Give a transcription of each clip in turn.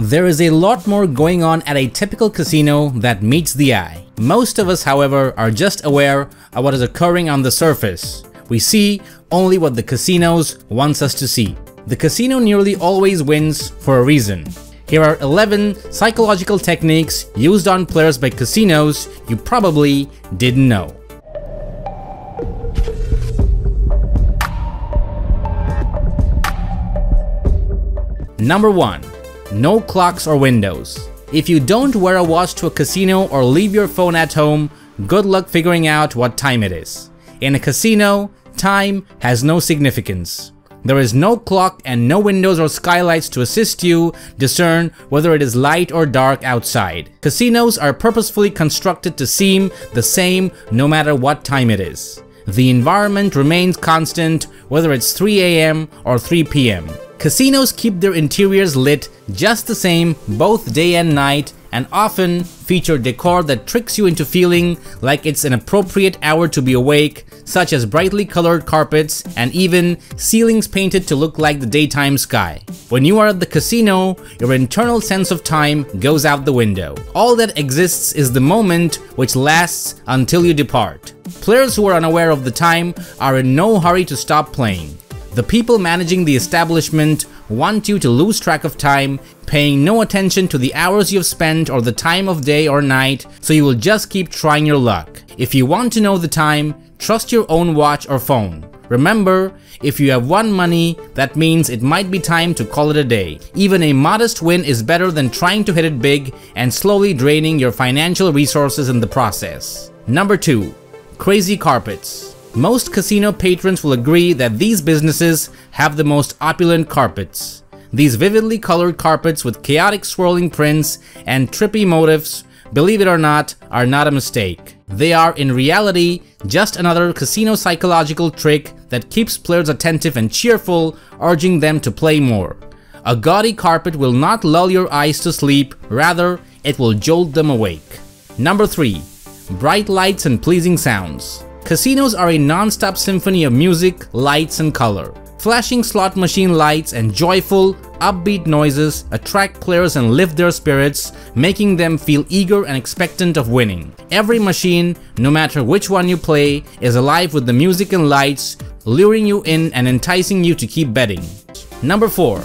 There is a lot more going on at a typical casino that meets the eye. Most of us, however, are just aware of what is occurring on the surface. We see only what the casinos wants us to see. The casino nearly always wins for a reason. Here are 11 psychological techniques used on players by casinos you probably didn't know. Number 1. No clocks or windows. If you don't wear a watch to a casino or leave your phone at home, good luck figuring out what time it is. In a casino, time has no significance. There is no clock and no windows or skylights to assist you discern whether it is light or dark outside. Casinos are purposefully constructed to seem the same no matter what time it is. The environment remains constant whether it's 3 a.m. or 3 p.m. Casinos keep their interiors lit just the same both day and night and often feature decor that tricks you into feeling like it's an appropriate hour to be awake, such as brightly colored carpets and even ceilings painted to look like the daytime sky. When you are at the casino, your internal sense of time goes out the window. All that exists is the moment which lasts until you depart. Players who are unaware of the time are in no hurry to stop playing. The people managing the establishment want you to lose track of time, paying no attention to the hours you've spent or the time of day or night, so you will just keep trying your luck. If you want to know the time, trust your own watch or phone. Remember, if you have won money, that means it might be time to call it a day. Even a modest win is better than trying to hit it big and slowly draining your financial resources in the process. Number 2. Crazy Carpets most casino patrons will agree that these businesses have the most opulent carpets. These vividly colored carpets with chaotic swirling prints and trippy motifs, believe it or not, are not a mistake. They are in reality just another casino psychological trick that keeps players attentive and cheerful, urging them to play more. A gaudy carpet will not lull your eyes to sleep, rather, it will jolt them awake. Number 3. Bright lights and pleasing sounds. Casinos are a non-stop symphony of music, lights, and color. Flashing slot machine lights and joyful, upbeat noises attract players and lift their spirits, making them feel eager and expectant of winning. Every machine, no matter which one you play, is alive with the music and lights, luring you in and enticing you to keep betting. Number 4.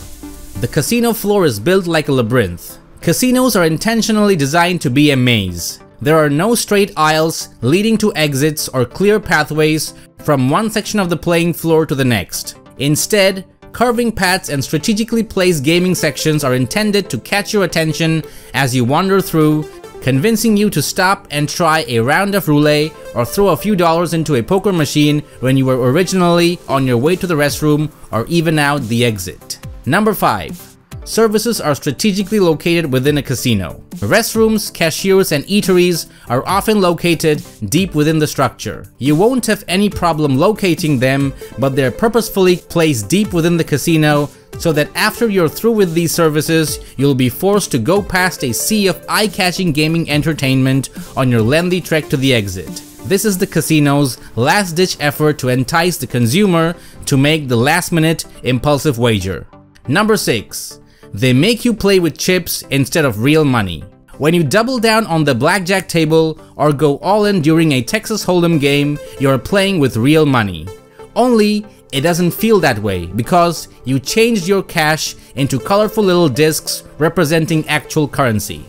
The casino floor is built like a labyrinth. Casinos are intentionally designed to be a maze. There are no straight aisles leading to exits or clear pathways from one section of the playing floor to the next. Instead, curving paths and strategically placed gaming sections are intended to catch your attention as you wander through, convincing you to stop and try a round of roulette or throw a few dollars into a poker machine when you were originally on your way to the restroom or even out the exit. Number 5. Services are strategically located within a casino. Restrooms, cashiers, and eateries are often located deep within the structure. You won't have any problem locating them, but they're purposefully placed deep within the casino so that after you're through with these services, you'll be forced to go past a sea of eye-catching gaming entertainment on your lengthy trek to the exit. This is the casino's last-ditch effort to entice the consumer to make the last-minute impulsive wager. Number 6. They make you play with chips instead of real money. When you double down on the blackjack table or go all in during a Texas Hold'em game, you're playing with real money. Only, it doesn't feel that way because you changed your cash into colorful little discs representing actual currency.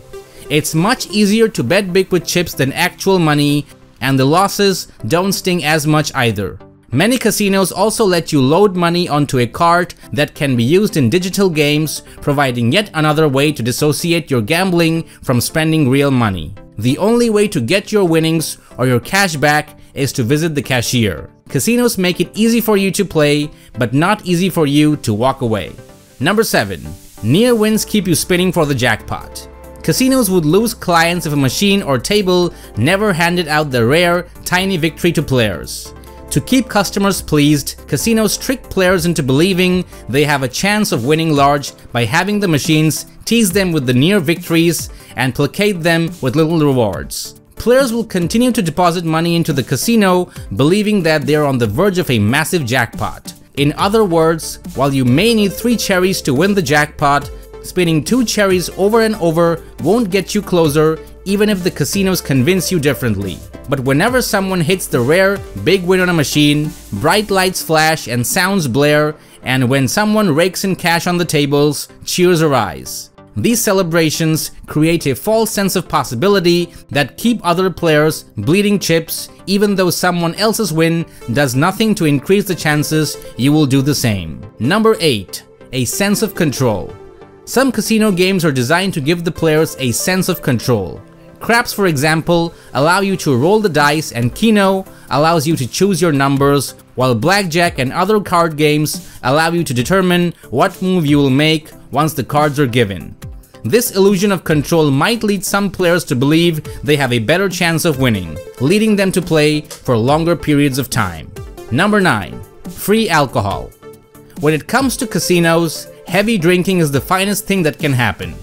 It's much easier to bet big with chips than actual money and the losses don't sting as much either. Many casinos also let you load money onto a cart that can be used in digital games, providing yet another way to dissociate your gambling from spending real money. The only way to get your winnings or your cash back is to visit the cashier. Casinos make it easy for you to play, but not easy for you to walk away. Number 7. Near wins keep you spinning for the jackpot. Casinos would lose clients if a machine or table never handed out the rare, tiny victory to players. To keep customers pleased, casinos trick players into believing they have a chance of winning large by having the machines tease them with the near victories and placate them with little rewards. Players will continue to deposit money into the casino believing that they are on the verge of a massive jackpot. In other words, while you may need 3 cherries to win the jackpot, spinning two cherries over and over won't get you closer even if the casinos convince you differently. But whenever someone hits the rare big win on a machine, bright lights flash and sounds blare, and when someone rakes in cash on the tables, cheers arise. These celebrations create a false sense of possibility that keep other players bleeding chips even though someone else's win does nothing to increase the chances you will do the same. Number 8. A sense of control. Some casino games are designed to give the players a sense of control. Craps, for example, allow you to roll the dice and Keno allows you to choose your numbers, while Blackjack and other card games allow you to determine what move you will make once the cards are given. This illusion of control might lead some players to believe they have a better chance of winning, leading them to play for longer periods of time. Number 9. Free alcohol. When it comes to casinos, heavy drinking is the finest thing that can happen.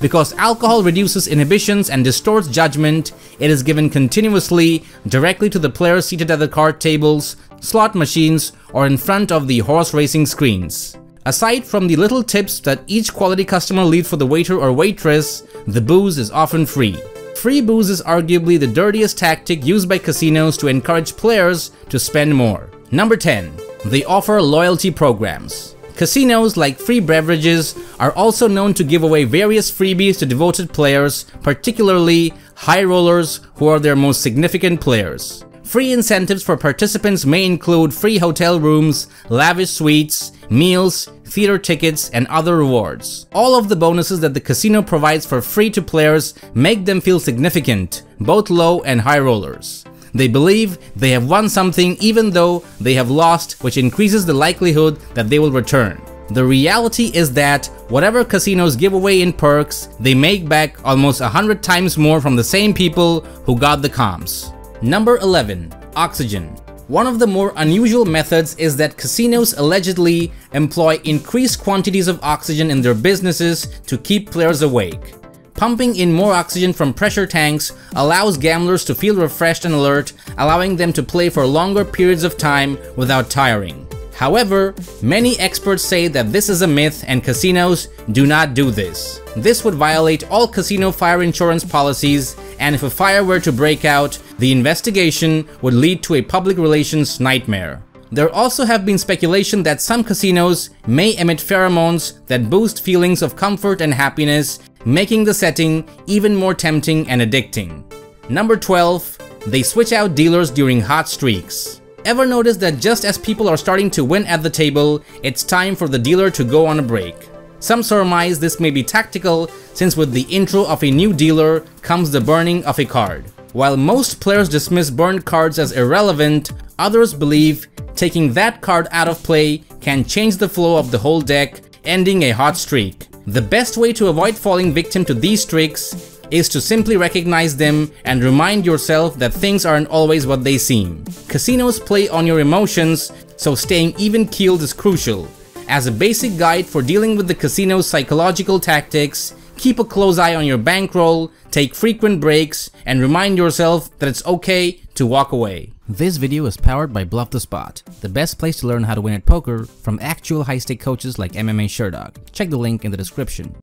Because alcohol reduces inhibitions and distorts judgment, it is given continuously directly to the players seated at the card tables, slot machines, or in front of the horse racing screens. Aside from the little tips that each quality customer leaves for the waiter or waitress, the booze is often free. Free booze is arguably the dirtiest tactic used by casinos to encourage players to spend more. Number 10. They offer loyalty programs. Casinos, like free beverages, are also known to give away various freebies to devoted players, particularly high rollers who are their most significant players. Free incentives for participants may include free hotel rooms, lavish suites, meals, theater tickets, and other rewards. All of the bonuses that the casino provides for free to players make them feel significant, both low and high rollers. They believe they have won something even though they have lost, which increases the likelihood that they will return. The reality is that whatever casinos give away in perks, they make back almost 100 times more from the same people who got the comps. Number 11. Oxygen. One of the more unusual methods is that casinos allegedly employ increased quantities of oxygen in their businesses to keep players awake. Pumping in more oxygen from pressure tanks allows gamblers to feel refreshed and alert, allowing them to play for longer periods of time without tiring. However, many experts say that this is a myth and casinos do not do this. This would violate all casino fire insurance policies and if a fire were to break out, the investigation would lead to a public relations nightmare. There also have been speculation that some casinos may emit pheromones that boost feelings of comfort and happiness, making the setting even more tempting and addicting. Number 12. They switch out dealers during hot streaks. Ever notice that just as people are starting to win at the table, it's time for the dealer to go on a break? Some surmise this may be tactical since with the intro of a new dealer comes the burning of a card. While most players dismiss burned cards as irrelevant, others believe taking that card out of play can change the flow of the whole deck, ending a hot streak. The best way to avoid falling victim to these tricks is to simply recognize them and remind yourself that things aren't always what they seem. Casinos play on your emotions, so staying even-keeled is crucial. As a basic guide for dealing with the casino's psychological tactics, keep a close eye on your bankroll, take frequent breaks, and remind yourself that it's okay to walk away. This video is powered by Bluff the Spot, the best place to learn how to win at poker from actual high-stake coaches like MMA Sherdog. Check the link in the description.